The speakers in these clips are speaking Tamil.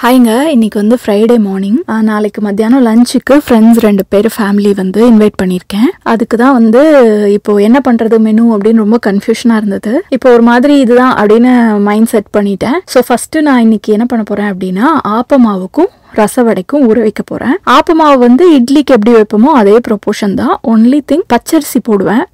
ஹாய்ங்க இன்னைக்கு வந்து ஃப்ரைடே மார்னிங் நாளைக்கு மத்தியானம் லஞ்சுக்கு ஃப்ரெண்ட்ஸ் ரெண்டு பேர் ஃபேமிலி வந்து இன்வைட் பண்ணியிருக்கேன் அதுக்கு தான் வந்து இப்போ என்ன பண்ணுறது மெனு அப்படின்னு ரொம்ப கன்ஃபியூஷனாக இருந்தது. இப்போ ஒரு மாதிரி இதுதான் அப்படின்னு மைண்ட் செட் பண்ணிட்டேன். ஸோ ஃபஸ்ட்டு நான் இன்னைக்கு என்ன பண்ண போகிறேன் அப்படின்னா ஆப்பமாவுக்கும் ரசவடைக்கும் ஊற வைக்க போகிறேன் ஆப்பமாவு வந்து இட்லிக்கு எப்படி வைப்போமோ அதே ப்ரொபோர்ஷன் தான். ஒன்லி திங் பச்சரிசி போடுவேன்.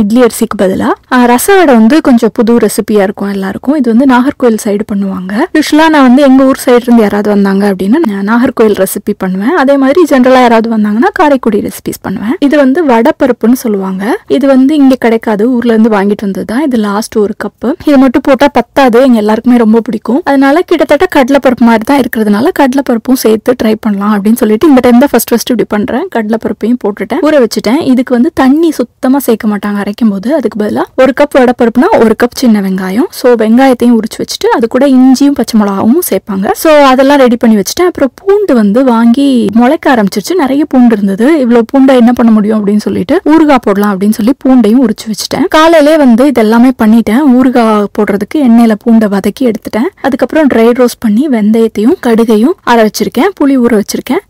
இட்லி அரிசிக்கு பதிலாக ரசவடை வந்து கொஞ்சம் புது ரெசிபியாக இருக்கும் எல்லாருக்கும். இது வந்து நாகர்கோயில் சைடு பண்ணுவாங்க. யூஸ்வலாக நான் வந்து எங்கள் ஊர் சைடு இருந்து யாராவது வந்தாங்க அப்படின்னா நான் நாகர்கோயில் ரெசிபி பண்ணுவேன். அதே மாதிரி ஜென்ரலாக யாராவது வந்தாங்கன்னா காரைக்குடி ரெசிபிஸ் பண்ணுவேன். இது வந்து வடப்பருப்புன்னு சொல்லுவாங்க. இது வந்து இங்கே கிடைக்காது. ஊர்ல இருந்து வாங்கிட்டு வந்தது தான். இது லாஸ்ட் ஒரு கப்பு இது மட்டும் போட்டால் பத்தாது. எங்க எல்லாருக்குமே ரொம்ப பிடிக்கும். அதனால கிட்டத்தட்ட கடலைப்பருப்பு மாதிரி தான் இருக்கிறதுனால கடலைப்பருப்பும் சேர்த்து ட்ரை பண்ணலாம் அப்படின்னு சொல்லிட்டு இந்த டைம் தான் ஃபர்ஸ்ட் ஃபர்ஸ்ட் இப்படி பண்றேன். கடலைப்பருப்பையும் போட்டுட்டேன். ஊற வச்சுட்டேன். இதுக்கு வந்து தண்ணி சுத்தமா சேர்க்க மாட்டாங்க. அரைக்கும் போது அதுக்கு பதிலாக ஒரு கப் வடப்பருப்புனா ஒரு கப் சின்ன வெங்காயம். ஸோ வெங்காயத்தையும் உரிச்சு வச்சுட்டு அது கூட இஞ்சியும் பச்சை மிளகாவும் சேர்ப்பாங்க. ஸோ அதெல்லாம் ரெடி பண்ணி வச்சுட்டேன். அப்புறம் பூண்டு வந்து வாங்கி முளைக்க ஆரம்பிச்சிருச்சு. நிறைய பூண்டு இருந்தது. இவ்வளோ பூண்டை என்ன பண்ண முடியும் அப்படின்னு சொல்லிட்டு ஊறுகாய் போடலாம் அப்படின்னு சொல்லி பூண்டையும் உரிச்சு வச்சுட்டேன். காலையிலே வந்து இதெல்லாமே பண்ணிட்டேன். ஊறுகாய் போடுறதுக்கு எண்ணெயில பூண்டை வதக்கி எடுத்துட்டேன். அதுக்கப்புறம் ட்ரை ரோஸ்ட் பண்ணி வெந்தயத்தையும் கடுகையும் அரை வச்சுருக்கேன் புளி ஊற வச்சுருக்கேன்.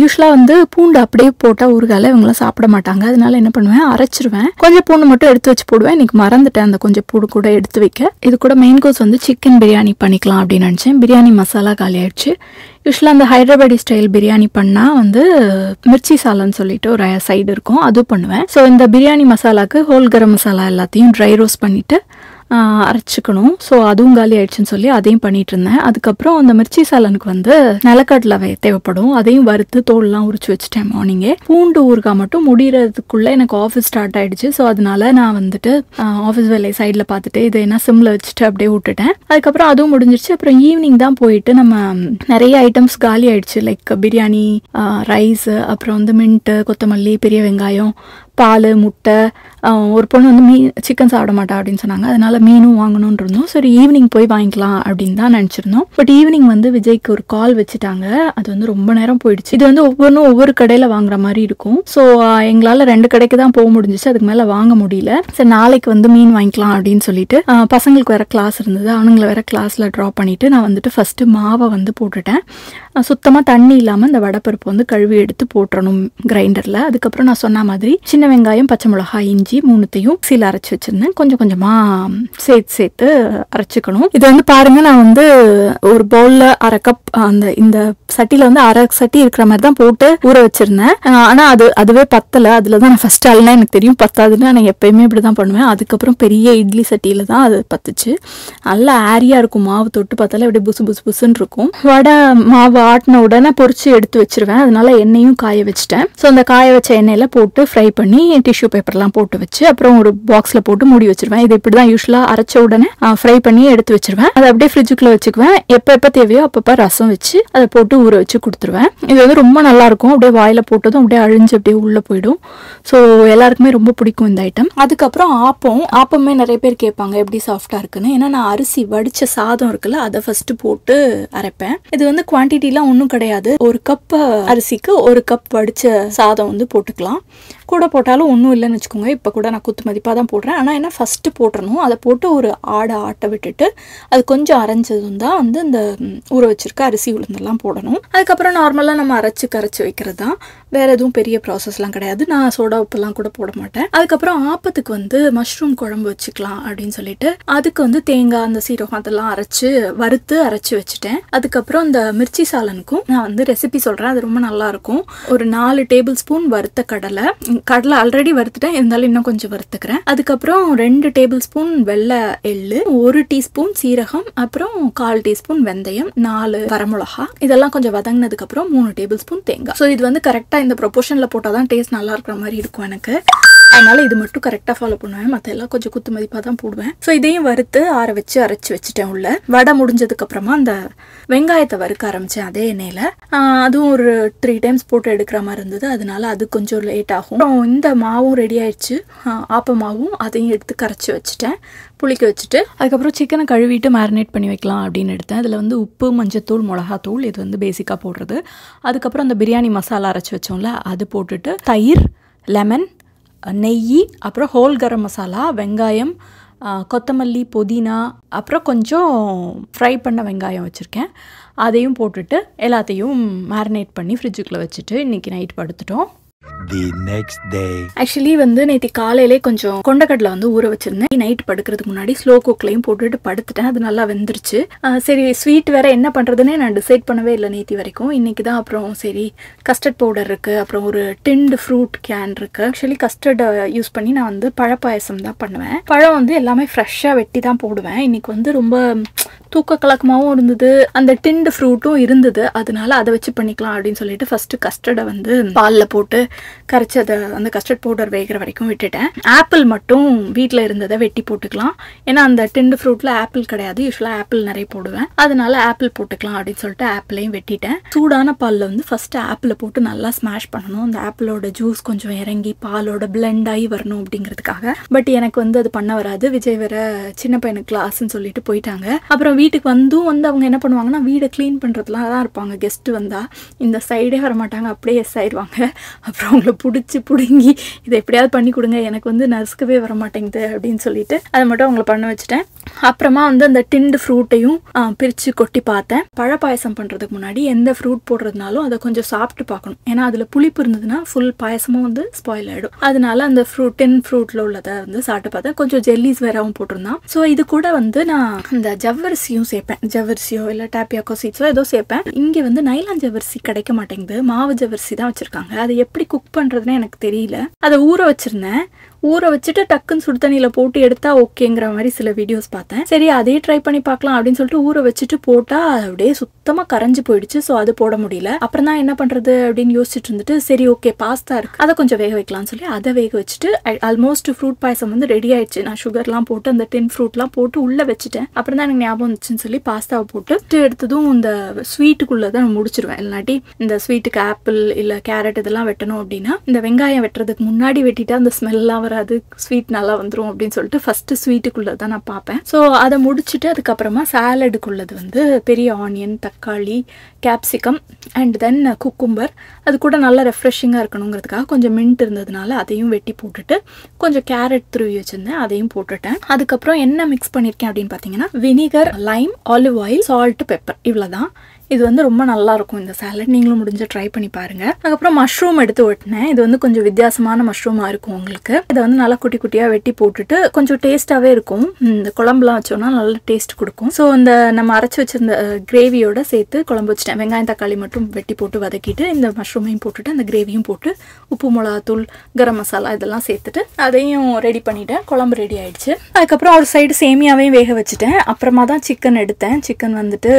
யூஸ்வலாக வந்து பூண்டு அப்படியே போட்டால் ஊறுகால இவங்களாம் சாப்பிட மாட்டாங்க. அதனால என்ன பண்ணுவேன் அரைச்சிருவேன். கொஞ்சம் பூண்டு மட்டும் எடுத்து வச்சு போடுவேன். இன்னைக்கு மறந்துட்டேன் அந்த கொஞ்சம் பூண்டு கூட எடுத்து வைக்க. இது கூட மெயின் கோர்ஸ் வந்து சிக்கன் பிரியாணி பண்ணிக்கலாம் அப்படின்னு நினச்சேன். பிரியாணி மசாலா காலி ஆயிடுச்சு. யூஸ்வலாக அந்த ஹைதராபாடி ஸ்டைல் பிரியாணி பண்ணால் வந்து மிர்ச்சி சாலன்னு சொல்லிட்டு ஒரு சைடு இருக்கும். அது பண்ணுவேன். ஸோ இந்த பிரியாணி மசாலாக்கு ஹோல் கரம் மசாலா எல்லாத்தையும் ட்ரை ரோஸ்ட் பண்ணிவிட்டு அரைச்சிக்கணும். ஸோ அதுவும் காலி ஆயிடுச்சுன்னு சொல்லி அதையும் பண்ணிட்டு இருந்தேன் அதுக்கப்புறம் அந்த மிர்ச்சி சாலனுக்கு வந்து நிலக்கடலை தேவைப்படும். அதையும் வறுத்து தோல்லாம் உரிச்சு வச்சுட்டேன் மார்னிங்கே பூண்டு ஊறுகாய் மட்டும் முடிகிறதுக்குள்ளே எனக்கு ஆஃபீஸ் ஸ்டார்ட் ஆயிடுச்சு. ஸோ அதனால நான் வந்துட்டு ஆஃபீஸ் வேலை சைடில் பார்த்துட்டு இதை என்ன சிம்மில் வச்சுட்டு அப்படியே விட்டுட்டேன். அதுக்கப்புறம் அதுவும் முடிஞ்சிருச்சு. அப்புறம் ஈவினிங் தான் போயிட்டு நம்ம நிறைய ஐட்டம்ஸ் காலி ஆயிடுச்சு. லைக் பிரியாணி ரைஸ் அப்புறம் வந்து மின்ட்டு கொத்தமல்லி பெரிய வெங்காயம் பால் முட்டை ஒரு பொண்ணு வந்து மீன் சிக்கன் சாப்பிட மாட்டா அப்படின்னு சொன்னாங்க. அதனால மீனும் வாங்கணும்னு இருந்தோம். சரி ஈவினிங் போய் வாங்கிக்கலாம் அப்படின்னு தான் நினச்சிருந்தோம். பட் ஈவினிங் வந்து விஜய்க்கு ஒரு கால் வச்சுட்டாங்க. அது வந்து ரொம்ப நேரம் போயிடுச்சு. இது வந்து ஒவ்வொன்றும் ஒவ்வொரு கடையில் வாங்குற மாதிரி இருக்கும். ஸோ எங்களால் ரெண்டு கடைக்கு தான் போக முடிஞ்சிச்சு. அதுக்கு மேலே வாங்க முடியல. சரி நாளைக்கு வந்து மீன் வாங்கிக்கலாம் அப்படின்னு சொல்லிட்டு பசங்களுக்கு வேற கிளாஸ் இருந்தது. அவனுங்களை வேற கிளாஸில் ட்ராப் பண்ணிட்டு நான் வந்துட்டு ஃபஸ்ட்டு மாவை வந்து போட்டுட்டேன். சுத்தமாக தண்ணி இல்லாமல் இந்த வடைப்பருப்பு வந்து கழுவி எடுத்து போட்டுறணும் கிரைண்டரில் அதுக்கப்புறம் நான் சொன்ன மாதிரி சின்ன வெங்காயம் பச்சை மிளகாய் இஞ்சி மூணுத்தையும் சீல அரைச்சி வச்சிருந்தேன். கொஞ்சம் கொஞ்சமாக சேர்த்து சேர்த்து அரைச்சிக்கணும். இது வந்து பாருங்க நான் வந்து ஒரு பவுலில் அரை கப் அந்த இந்த சட்டியில் வந்து அரை சட்டி இருக்கிற மாதிரி தான் போட்டு ஊற வச்சிருந்தேன். ஆனால் அது அதுவே பத்தலை. அதில் தான் நான் ஃபர்ஸ்ட் ஆள்னா எனக்கு தெரியும் பத்தாதுன்னு. நான் எப்பயுமே இப்படி தான் பண்ணுவேன். அதுக்கப்புறம் பெரிய இட்லி சட்டியில் தான் அது பத்துச்சு. நல்லா ஆரியாக இருக்கும். மாவு தொட்டு பார்த்தாலே அப்படியே புசு புசு புசுன்னு இருக்கும். வடை மாவு ஆட்டின உடனே பொறிச்சு எடுத்து வச்சிருவேன். அதனால எண்ணெயும் காய வச்சுட்டேன். ஸோ அந்த காய வச்ச எண்ணெயில் போட்டு ஃப்ரை பண்ணி டிஷ்யூ பேப்பர்லாம் போட்டு வச்சு அப்புறம் ஒரு பாக்ஸில் போட்டு மூடி வச்சிருவேன். இது இப்படி தான் யூஸ்வலாக அரைச்ச உடனே ஃப்ரை பண்ணி எடுத்து வச்சிருவேன். அதை அப்படியே ஃப்ரிட்ஜுக்குள்ளே வச்சுக்குவேன். எப்போ எப்போ தேவையோ அப்பப்போ ரசம் வச்சு அதை போட்டு ஊற வச்சு கொடுத்துருவேன். இது வந்து ரொம்ப நல்லா இருக்கும் அப்படியே வாயில போட்டதும் அப்படியே அழிஞ்சு அப்படியே உள்ளே போயிடும். ஸோ எல்லாருக்குமே ரொம்ப பிடிக்கும் இந்த ஐட்டம் அதுக்கப்புறம் ஆப்பம். ஆப்பமே நிறைய பேர் கேட்பாங்க எப்படி சாஃப்டாக இருக்குன்னு? ஏன்னா நான் அரிசி வடிச்ச சாதம் இருக்குல்ல அதை ஃபர்ஸ்ட் போட்டு அரைப்பேன். இது வந்து குவான்டிட்டிலாம் ஒன்றும் கிடையாது. ஒரு கப் அரிசிக்கு ஒரு கப் வடிச்ச சாதம் வந்து போட்டுக்கலாம். கூட போட்டாலும் ஒன்றும் இல்லைன்னு வச்சுக்கோங்க. இப்போ கூட நான் குத்து மதிப்பாக தான் போடுறேன். ஆனால் என்ன ஃபஸ்ட்டு போட்டுறணும். அதை போட்டு ஒரு ஆடை ஆட்ட விட்டுட்டு அது கொஞ்சம் அரைஞ்சதும் தான் வந்து இந்த ஊற வச்சிருக்க அரிசி உளுந்தெல்லாம் போடணும். அதுக்கப்புறம் நார்மலாக நம்ம அரைச்சி கரைச்சி வைக்கிறது தான். வேறு எதுவும் பெரிய ப்ராசஸ்லாம் கிடையாது. நான் சோடா உப்புலாம் கூட போட மாட்டேன். அதுக்கப்புறம் ஆப்பத்துக்கு வந்து மஷ்ரூம் குழம்பு வச்சுக்கலாம் அப்படின்னு சொல்லிட்டு அதுக்கு வந்து தேங்காய் அந்த சீரகம் அதெல்லாம் அரைச்சு வறுத்து அரைச்சு வச்சுட்டேன். அதுக்கப்புறம் இந்த மிர்ச்சி சாலனுக்கும் நான் வந்து ரெசிபி சொல்கிறேன் அது ரொம்ப நல்லாயிருக்கும் ஒரு நாலு டேபிள் ஸ்பூன் வறுத்த கடலை கடலை கடலை ஆல்ரெடி வறுத்துட்டேன். இருந்தாலும் இன்னும் கொஞ்சம் வறுத்துக்கிறேன். அதுக்கப்புறம் ரெண்டு டேபிள் ஸ்பூன் வெள்ளை எள்ளு ஒரு டீஸ்பூன் சீரகம் அப்புறம் கால் டீஸ்பூன் வெந்தயம் நாலு வரமிளகா. இதெல்லாம் கொஞ்சம் வதங்கினதுக்கு அப்புறம் மூணு டேபிள் ஸ்பூன் தேங்காய். ஸோ இது வந்து கரெக்டாக இந்த ப்ரொபோஷனில் போட்டால் தான் டேஸ்ட் நல்லா இருக்கிற மாதிரி இருக்கும் எனக்கு. அதனால இது மட்டும் கரெக்டாக ஃபாலோ பண்ணுவேன். மற்ற எல்லாம் கொஞ்சம் குத்து மதிப்பாக தான் போடுவேன். ஸோ இதையும் வறுத்து ஆற வச்சு அரைச்சி வச்சுட்டேன் உள்ள. வடை முடிஞ்சதுக்கு அப்புறமா அந்த வெங்காயத்தை வறுக்க ஆரம்பித்தேன் அதே எண்ணெயில். அதுவும் ஒரு த்ரீ டைம்ஸ் போட்டு எடுக்கிற மாதிரி இருந்தது. அதனால அது கொஞ்சம் லேட் ஆகும். இந்த மாவும் ரெடி ஆயிடுச்சு. ஆப்ப மாவும் அதையும் எடுத்து கரைச்சி வச்சுட்டேன். புளிக்க வச்சுட்டு அதுக்கப்புறம் சிக்கனை கழுவிட்டு மேரினேட் பண்ணி வைக்கலாம் அப்படின்னு எடுத்தேன். அதில் வந்து உப்பு மஞ்சத்தூள் மிளகாத்தூள் இது வந்து பேசிக்காக போடுறது. அதுக்கப்புறம் அந்த பிரியாணி மசாலா அரைச்சி வச்சோம்ல அது போட்டுட்டு தயிர் லெமன் நெய் அப்புறம் ஹோல் கரம் மசாலா வெங்காயம் கொத்தமல்லி புதினா அப்புறம் கொஞ்சம் ஃப்ரை பண்ண வெங்காயம் வச்சுருக்கேன். அதையும் போட்டுட்டு எல்லாத்தையும் மேரினேட் பண்ணி ஃப்ரிட்ஜுக்குள்ளே வச்சுட்டு இன்றைக்கி நைட் படுத்துட்டோம். தி நெக்ஸ்ட் டே ஆக்சுவலி வந்து நேற்று காலையிலே கொஞ்சம் கொண்டக்கடலை வந்து ஊற வச்சிருந்தேன். நைட் படுக்கிறதுக்கு முன்னாடி ஸ்லோ குக்லையும் போட்டுட்டு படுத்துட்டேன். அது நல்லா வெந்துருச்சு. சரி ஸ்வீட் வேற என்ன பண்ணுறதுன்னே நான் டிசைட் பண்ணவே இல்லை நேற்று வரைக்கும். இன்னைக்கு தான் அப்புறம் சரி கஸ்டர்ட் பவுடர் இருக்குது அப்புறம் ஒரு டிண்டு ஃப்ரூட் கேன் இருக்குது ஆக்சுவலி கஸ்டர்டை யூஸ் பண்ணி நான் வந்து பழப்பாயசம் தான் பண்ணுவேன். பழம் வந்து எல்லாமே ஃப்ரெஷ்ஷாக வெட்டி தான் போடுவேன். இன்னைக்கு வந்து ரொம்ப தூக்க கலக்கமாகவும் இருந்தது. அந்த டிண்டு ஃப்ரூட்டும் இருந்தது. அதனால அதை வச்சு பண்ணிக்கலாம் அப்படின்னு சொல்லிட்டு ஃபர்ஸ்ட் கஸ்டர்டை வந்து பாலில் போட்டு கரைச்சி அதை அந்த கஸ்டர்ட் பவுடர் வேகிற வரைக்கும் விட்டுட்டேன். ஆப்பிள் மட்டும் வீட்டில் இருந்ததை வெட்டி போட்டுக்கலாம். ஏன்னா அந்த டின்டு ஃப்ரூட்டில் ஆப்பிள் கிடையாது. யூஸ்வலாக ஆப்பிள் நிறைய போடுவேன். அதனால ஆப்பிள் போட்டுக்கலாம் அப்படின்னு சொல்லிட்டு ஆப்பிளையும் வெட்டிட்டேன். சூடான பாலில் வந்து ஃபஸ்ட்டு ஆப்பிளை போட்டு நல்லா ஸ்மாஷ் பண்ணணும். அந்த ஆப்பிளோட ஜூஸ் கொஞ்சம் இறங்கி பாலோட பிளெண்ட் ஆகி வரணும் அப்படிங்கிறதுக்காக. பட் எனக்கு வந்து அது பண்ண வராது. விஜய் வேற சின்ன பையனுக்கு கிளாஸ்ன்னு சொல்லிட்டு போயிட்டாங்க. அப்புறம் வீட்டுக்கு வந்தும் வந்து அவங்க என்ன பண்ணுவாங்கன்னா வீடை க்ளீன் பண்ணுறதுலாம் தான் இருப்பாங்க. கெஸ்ட் வந்தால் இந்த சைடே வர மாட்டாங்க அப்படியே எஸ் ஆயிடுவாங்க அப்புறம் அவங்கள பிடிச்சி பிடுங்கி இதை எப்படியாவது பண்ணி கொடுங்க. எனக்கு வந்து நசுக்கவே வர மாட்டேங்குது அப்படின்னு சொல்லிட்டு அதை மட்டும் அவங்கள பண்ண வச்சுட்டேன். அப்புறமா வந்து அந்த டிண்டு ஃப்ரூட்டையும் பிரித்து கொட்டி பார்த்தேன். பழ பாயசம் பண்ணுறதுக்கு முன்னாடி எந்த ஃப்ரூட் போடுறதுனாலும் அதை கொஞ்சம் சாப்பிட்டு பார்க்கணும். ஏன்னா அதில் புளிப்பு இருந்ததுன்னா ஃபுல் பாயசமும் வந்து ஸ்பாயில் ஆகிடும் அதனால அந்த ஃப்ரூட் டின் ஃப்ரூட்டில் உள்ளதை வந்து சாப்பிட்டு பார்த்தேன். கொஞ்சம் ஜெல்லிஸ் வேறாவும் போட்டிருந்தான். ஸோ இது கூட வந்து நான் இந்த ஜவ்வரிசியும் சேர்ப்பேன். ஜவ்வரிசியோ இல்லை டேப்பியாக்கோ சீட்ஸோ ஏதோ சேர்ப்பேன். இங்கே வந்து நைலான் ஜவ்வரிசி கிடைக்க மாட்டேங்குது. மாவு ஜவ்வரிசி தான் வச்சுருக்காங்க. அதை எப்படி குக் பண்ணுறதுன்னு எனக்கு தெரியல. அதை ஊற வச்சுருந்தேன். ஊற வச்சுட்டு டக்குன்னு சுடு தண்ணியில் போட்டு எடுத்தால் ஓகேங்கிற மாதிரி சில வீடியோஸ் பார்த்தேன். சரி அதே ட்ரை பண்ணி பார்க்கலாம் அப்படின்னு சொல்லிட்டு ஊற வச்சுட்டு போட்டால் அது அப்படியே சுத்தமாக கரைஞ்சு போயிடுச்சு. ஸோ அது போட முடியல. அப்புறம் தான் என்ன பண்ணுறது அப்படின்னு யோசிச்சுட்டு இருந்துட்டு சரி ஓகே பாஸ்தா இருக்குது அதை கொஞ்சம் வேக வைக்கலாம்னு சொல்லி அதை வேக வச்சுட்டு ஆல்மோஸ்ட் ஃப்ரூட் பாயசம் வந்து ரெடி ஆயிடுச்சு. நான் சுகர்லாம் போட்டு அந்த டென் ஃப்ரூட்லாம் போட்டு உள்ளே வச்சுட்டேன். அப்புறம் தான் எனக்கு ஞாபகம் வந்துச்சுன்னு சொல்லி பாஸ்தாவை போட்டு எடுத்ததும் இந்த ஸ்வீட்டுக்குள்ளே தான் முடிச்சிருவேன். இல்லாட்டி இந்த ஸ்வீட்டுக்கு ஆப்பிள் இல்லை கேரட் இதெல்லாம் வெட்டணும் அப்படின்னா இந்த வெங்காயம் வெட்டுறதுக்கு முன்னாடி வெட்டிட்டா அந்த ஸ்மெல்லாம் வராது ஸ்வீட் நல்லா வந்துடும் அப்படின்னு சொல்லிட்டு ஃபஸ்ட்டு ஸ்வீட்டுக்குள்ளே தான் நான் பார்ப்பேன். ஸோ அதை முடிச்சுட்டு அதுக்கப்புறமா சாலடுக்குள்ளது வந்து பெரிய ஆனியன் தக்காளி கேப்சிகம் அண்ட் தென் குக்கும்பர் அது கூட நல்லா ரெஃப்ரெஷிங்காக இருக்கணுங்கிறதுக்காக கொஞ்சம் மின்ட் இருந்ததுனால அதையும் வெட்டி போட்டுட்டு கொஞ்சம் கேரட் துருவி வச்சுருந்தேன் அதையும் போட்டுட்டேன். அதுக்கப்புறம் என்ன மிக்ஸ் பண்ணியிருக்கேன் அப்படின்னு பார்த்தீங்கன்னா vinegar lime olive oil salt pepper இவ்வளோதான் இது வந்து ரொம்ப நல்லா இருக்கும் இந்த சாலட் நீங்களும் முடிஞ்ச ட்ரை பண்ணி பாருங்க. அதுக்கப்புறம் மஷ்ரூம் எடுத்து ஒட்டினேன். இது வந்து கொஞ்சம் வித்தியாசமான மஷ்ரூமாக இருக்கும் உங்களுக்கு. இதை வந்து நல்லா குட்டி குட்டியாக வெட்டி போட்டுட்டு கொஞ்சம் டேஸ்ட்டாகவே இருக்கும். இந்த குழம்புலாம் வச்சோம்னா நல்ல டேஸ்ட் கொடுக்கும். ஸோ இந்த நம்ம அரைச்சி வச்சிருந்த கிரேவியோட சேர்த்து குழம்பு வச்சிட்டேன். வெங்காயம் தக்காளி மட்டும் வெட்டி போட்டு வதக்கிட்டு இந்த மஷ்ரூமையும் போட்டுட்டு அந்த கிரேவியும் போட்டு உப்பு மிளகாத்தூள் கரம் மசாலா இதெல்லாம் சேர்த்துட்டு அதையும் ரெடி பண்ணிட்டேன். குழம்பு ரெடி ஆயிடுச்சு. அதுக்கப்புறம் ஒரு சைடு சேமியாவையும் வேக வச்சுட்டேன். அப்புறமா தான் சிக்கன் எடுத்தேன். சிக்கன் வந்துட்டு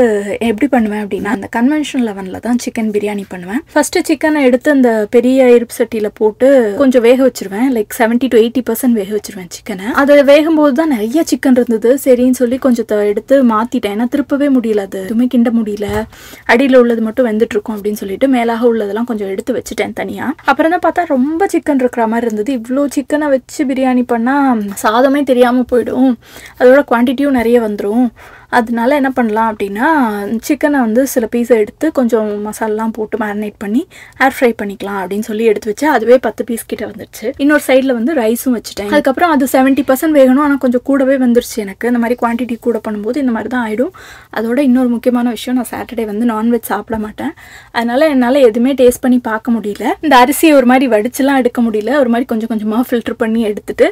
எப்படி பண்ணுவேன் அப்படின்னா அந்த கன்வென்ஷன் லெவனில் தான் சிக்கன் பிரியாணி பண்ணுவேன். ஃபஸ்ட்டு சிக்கனை எடுத்து அந்த பெரிய இருப்பு சட்டியில் போட்டு கொஞ்சம் வேக வச்சிருவேன். Like seventy to eighty percent வேக வச்சிருவேன் சிக்கனை அது வேகும்போது தான் நிறைய சிக்கன் இருந்தது. சரின்னு சொல்லி கொஞ்சம் எடுத்து மாற்றிட்டேன் ஏன்னா திருப்பவே முடியல அது. எதுவுமே கிண்ட முடியல. அடியில் உள்ளது மட்டும் வெந்துட்டு இருக்கும் அப்படின்னு சொல்லிட்டு மேலாக உள்ளதெல்லாம் கொஞ்சம் எடுத்து வச்சுட்டேன் தனியாக அப்புறம் தான் பார்த்தா ரொம்ப சிக்கன் இருக்கிற மாதிரி இருந்தது. இவ்வளோ சிக்கனை வச்சு பிரியாணி பண்ணால் சாதமே தெரியாமல் போயிடும். அதோட குவான்டிட்டியும் நிறைய வந்துடும் அதனால என்ன பண்ணலாம் அப்படின்னா சிக்கனை வந்து சில பீஸை எடுத்து கொஞ்சம் மசாலாம் போட்டு மேரினேட் பண்ணி ஏர் ஃப்ரை பண்ணிக்கலாம் அப்படின்னு சொல்லி எடுத்து வச்சு அதுவே பத்து பீஸ் கிட்ட வந்துருச்சு. இன்னொரு சைடில் வந்து ரைஸும் வச்சுட்டேன். அதுக்கப்புறம் அது செவன்ட்டி பர்சன்ட் வேகணும். ஆனால் கொஞ்சம் கூடவே வந்துருச்சு எனக்கு. இந்த மாதிரி குவான்டிட்டி கூட பண்ணும்போது இந்த மாதிரி தான் ஆகிடும் அதோட இன்னொரு முக்கியமான விஷயம் நான் சாட்டர்டே வந்து நான்வெஜ் சாப்பிட மாட்டேன். அதனால என்னால் எதுவுமே டேஸ்ட் பண்ணி பார்க்க முடியல. இந்த அரிசியை ஒரு மாதிரி வடிச்சுலாம் எடுக்க முடியல. ஒரு மாதிரி கொஞ்சம் கொஞ்சமாக ஃபில்டர் பண்ணி எடுத்துட்டு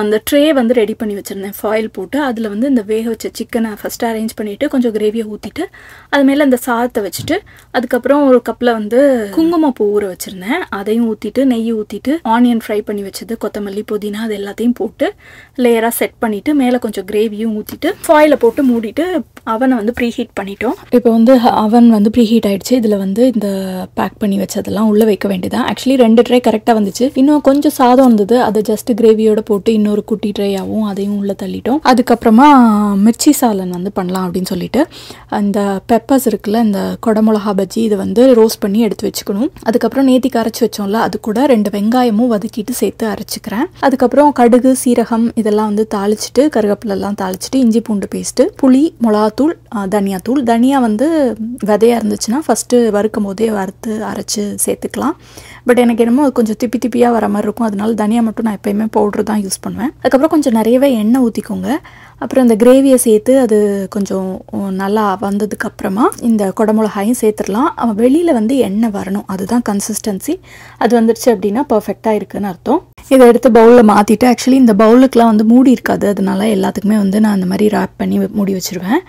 அந்த ட்ரே வந்து ரெடி பண்ணி வச்சுருந்தேன். ஃபாயில் போட்டு. அதில் வந்து இந்த வேக வச்ச சிக்கனை ஃபஸ்ட்டு அரேஞ்ச் பண்ணிவிட்டு கொஞ்சம் கிரேவியை ஊற்றிட்டு அது மேலே அந்த சாதத்தை வச்சுட்டு அதுக்கப்புறம் ஒரு கப்பில் வந்து குங்குமப்பூ ஊற வச்சுருந்தேன். அதையும் ஊற்றிட்டு நெய் ஊற்றிட்டு ஆனியன் ஃப்ரை பண்ணி வச்சது கொத்தமல்லி புதினா அது எல்லாத்தையும் போட்டு லேயராக செட் பண்ணிவிட்டு மேலே கொஞ்சம் கிரேவியும் ஊற்றிட்டு ஃபாயிலை போட்டு மூடிட்டு அவனை வந்து ப்ரீ ஹீட் பண்ணிட்டோம். இப்போ வந்து அவன் வந்து ப்ரீ ஹீட் ஆயிடுச்சு. இதில் வந்து இந்த பேக் பண்ணி வச்சதெல்லாம் உள்ளே வைக்க வேண்டியதான் ஆக்சுவலி ரெண்டு ட்ரே கரெக்டாக வந்துச்சு. இன்னும் கொஞ்சம் சாதம் இருந்தது. அதை ஜஸ்ட் கிரேவியோட போட்டு இன்னொரு குட்டி ட்ரேயாகவும் அதையும் உள்ளே தள்ளிட்டோம். அதுக்கப்புறமா மிர்ச்சி சாலன் வந்து பண்ணலாம் அப்படின்னு சொல்லிட்டு அந்த பெப்பர்ஸ் இருக்குல்ல இந்த கொடமிளகா பஜ்ஜி இதை வந்து ரோஸ்ட் பண்ணி எடுத்து வச்சுக்கணும். அதுக்கப்புறம் நேத்தி அரைச்சி வச்சோம்ல அது கூட ரெண்டு வெங்காயமும் வதக்கிட்டு சேர்த்து அரைச்சிக்கிறேன். அதுக்கப்புறம் கடுகு சீரகம் இதெல்லாம் வந்து தாளிச்சிட்டு கருவேப்பிலெல்லாம் தாளிச்சிட்டு இஞ்சி பூண்டு பேஸ்ட்டு புளி மிளகாத்தூள் தனியாத்தூள் தனியா வந்து விதையாக இருந்துச்சுன்னா ஃபஸ்ட்டு வறுக்கும் போதே வறுத்து அரைச்சு சேர்த்துக்கலாம். பட் எனக்கு என்னமோ அது கொஞ்சம் திப்பி திப்பியாக வர மாதிரி இருக்கும். அதனால தனியாக மட்டும் நான் எப்பயுமே பவுட்ரு தான் யூஸ் பண்ணுவேன். அதுக்கப்புறம் கொஞ்சம் நிறையவே எண்ணெய் ஊற்றிக்கோங்க அப்புறம் இந்த கிரேவியை சேர்த்து அது கொஞ்சம் நல்லா வந்ததுக்கப்புறமா இந்த குடமிளகாயும் சேர்த்துடலாம். அவன் வெளியில் வந்து எண்ணெய் வரணும். அதுதான் கன்சிஸ்டன்சி அது வந்துருச்சு அப்படின்னா பர்ஃபெக்டாக இருக்குன்னு அர்த்தம். இதை எடுத்து பவுலில் மாற்றிட்டு ஆக்சுவலி இந்த பவுலுக்குலாம் வந்து மூடி இருக்காது. அதனால எல்லாத்துக்குமே வந்து நான் அந்த மாதிரி ரேப் பண்ணி மூடி வச்சுருவேன்.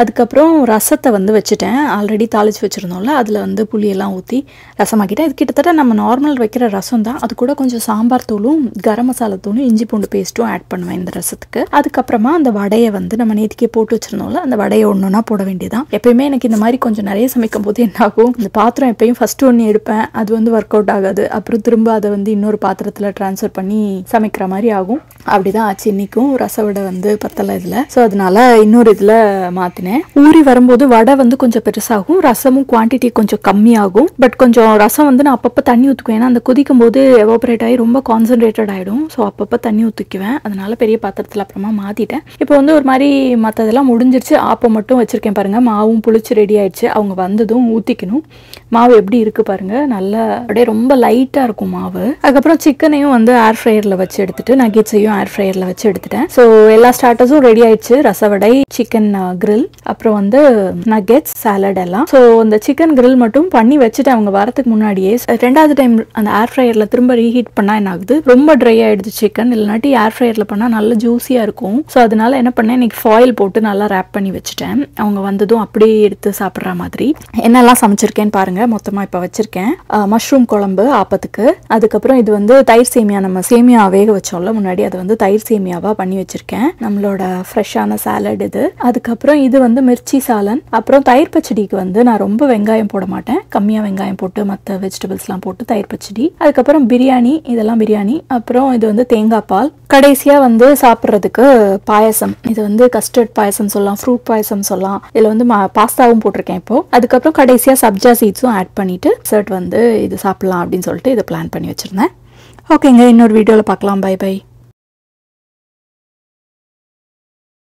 அதுக்கப்புறம் ரசத்தை வந்து வச்சுட்டேன். ஆல்ரெடி தாளித்து வச்சுருந்தோம்ல அதில் வந்து புளியெல்லாம் ஊற்றி ரசமாக்கிட்டேன். இது கிட்டத்தட்ட நம்ம நார்மல் வைக்கிற ரசம் தான். அது கூட கொஞ்சம் சாம்பார் தூளும் கரம் மசாலா தூளும் இஞ்சி பூண்டு பேஸ்ட்டும் ஆட் பண்ணுவேன் இந்த ரசத்துக்கு. அதுக்கப்புறமா அந்த வடையை வந்து நம்ம நேற்றுக்கே போட்டு வச்சுருந்தோம்ல அந்த வடையை ஒன்றுனா போட வேண்டியதான் எப்பயுமே எனக்கு இந்த மாதிரி கொஞ்சம் நிறைய சமைக்கும் போது என்ன ஆகும் இந்த பாத்திரம் எப்பயும் ஃபஸ்ட்டு ஒன்று எடுப்பேன். அது வந்து ஒர்க் அவுட் ஆகாது. அப்புறம் திரும்ப அதை வந்து இன்னொரு பாத்திரத்தில் ட்ரான்ஸ் ட்ரான்ஸ்ஃபர் பண்ணி சமைக்கிற மாதிரி ஆகும். அப்படிதான் ஆச்சு. இன்னைக்கும் ரசவடை வந்து பத்தலை இதில். ஸோ அதனால இன்னொரு இதில் மாற்றினேன் ஊறி வரும்போது வடை வந்து கொஞ்சம் பெருசாகும். ரசமும் குவான்டிட்டி கொஞ்சம் கம்மியாகும். பட் கொஞ்சம் ரசம் வந்து நான் அப்பப்போ தண்ணி ஊற்றுக்குவேன் ஏன்னா அந்த குதிக்கும் போது எவாபரேட் ஆகி ரொம்ப கான்சன்ட்ரேட்டட் ஆகிடும் ஸோ அப்பப்போ தண்ணி ஊற்றிக்குவேன் அதனால பெரிய பாத்திரத்தில் அப்புறமா மாற்றிட்டேன் இப்போ வந்து ஒரு மாதிரி மற்றதெல்லாம் முடிஞ்சிருச்சு. ஆப்பம் மட்டும் வச்சுருக்கேன் பாருங்கள் மாவும் புளிச்சு ரெடி ஆயிடுச்சு. அவங்க வந்ததும் ஊற்றிக்கணும் மாவு எப்படி இருக்குது பாருங்கள் நல்லா அப்படியே ரொம்ப லைட்டாக இருக்கும் மாவு. அதுக்கப்புறம் சிக்கனையும் வந்து ஏர் ஃப்ரையரில் வச்சு எடுத்துட்டு நகெட்ஸையும் ஏர் ஃப்ரையரில் வச்சு எடுத்துட்டேன். ஸோ எல்லா ஸ்டார்டர்ஸும் ரெடி ஆயிடுச்சு. ரசவடை சிக்கன் கிரில் uh, அப்புறம் வந்து நகெட்ஸ் சாலட் எல்லாம். ஸோ அந்த சிக்கன் கிரில் மட்டும் பண்ணி வச்சுட்டு அவங்க வரதுக்கு முன்னாடியே ரெண்டாவது டைம் அந்த ஏர் ஃப்ரையரில் திரும்ப ரீஹீட் பண்ணால் என்ன ஆகுது? ரொம்ப ட்ரை ஆயிடுச்சு சிக்கன் இல்லைனாட்டி ஏர் ஃப்ரையரில் பண்ணால் நல்ல ஜூஸியாக இருக்கும். ஸோ அதனால என்ன பண்ணேன்? இன்னைக்கு ஃபாயில் போட்டு நல்லா ரேப் பண்ணி வச்சுட்டேன். அவங்க வந்ததும் அப்படியே எடுத்து சாப்பிட்ற மாதிரி. என்னெல்லாம் சமைச்சிருக்கேன்னு பாருங்கள் மொத்தமாக இப்போ வச்சுருக்கேன். மஷ்ரூம் uh, குழம்பு ஆப்பத்துக்கு. அதுக்கப்புறம் இது வந்து தயிர் சேமியா நம்ம சேமியா வேக வச்சோம்ல முன்னாடி அதை வந்து தயிர் சேமியாவாக பண்ணி வச்சிருக்கேன். நம்மளோட ஃப்ரெஷ்ஷான சாலட் இது. அதுக்கப்புறம் இது வந்து மிர்ச்சி சாலன். அப்புறம் தயிர் பச்சடிக்கு வந்து நான் ரொம்ப வெங்காயம் போட மாட்டேன். கம்மியாக வெங்காயம் போட்டு மற்ற வெஜிடபிள்ஸ்லாம் போட்டு தயிர் பச்சடி. அதுக்கப்புறம் பிரியாணி இதெல்லாம் பிரியாணி. அப்புறம் இது வந்து தேங்காய் பால். கடைசியாக வந்து சாப்பிட்றதுக்கு பாயசம். இது வந்து கஸ்டர்ட் பாயசம் சொல்லலாம் ஃப்ரூட் பாயசம் சொல்லலாம். இதில் வந்து மா பாஸ்தாவும் போட்டிருக்கேன் இப்போ. அதுக்கப்புறம் கடைசியாக சப்ஜா சீட்ஸும் ஆட் பண்ணிட்டு சர்ட் வந்து இது சாப்பிட்லாம் அப்படின்னு சொல்லிட்டு இதை பிளான் பண்ணி வச்சுருந்தேன். ஓகேங்க இன்னொரு வீடியோவில் பார்க்கலாம். Bye bye.